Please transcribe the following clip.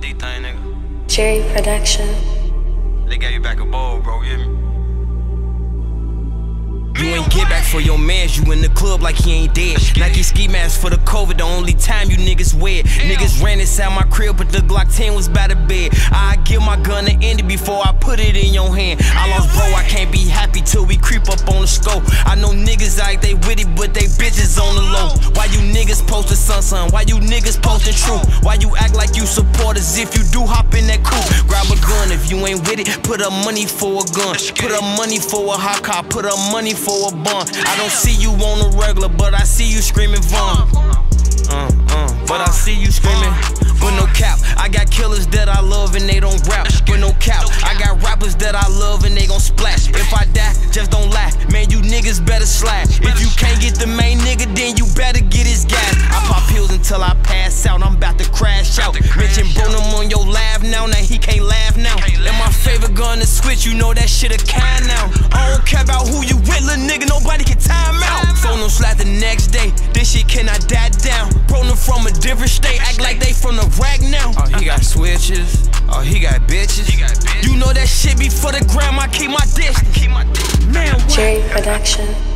D thing, nigga. Jerry Production. They gave you back a bowl, bro. You hear me? You ain't get back for your mans, you in the club like he ain't dead. Nike ski mask for the COVID, the only time you niggas wear. Niggas ran inside my crib, but the Glock 10 was by the bed. I give my gun to Andy before I put it in your hand. I lost bro, I can't be happy till we creep up on the scope. I know niggas like they witty, but they bitches on the low. Niggas posting sun sun? Why you niggas posting truth? Why you act like you support us if you do hop in that coupe? Grab a gun if you ain't with it, put up money for a gun. Put up money for a hot car, put up money for a bun. I don't see you on the regular, but I see you screaming Von. Uh, uh, but I see you screaming. But no cap, I got killers that I love and they don't rap. But no cap, I got rappers that I love and they gon' splash. If I die, just don't laugh. Man, you niggas better slack. If you can't get the main pop pills until I pass out. I'm about to crash out. Mention Bonum on your laugh now, now he can't laugh now. And my favorite gun to switch, you know that shit a kind now. I don't care about who you with, little nigga, nobody can time out. Phone no slap the next day, this shit cannot die down. Bro, them from a different state, act like they from the rack now. Oh, he got switches, oh, he got bitches. You know that shit be for the gram, I keep my distance. Man, what? Jerry Production.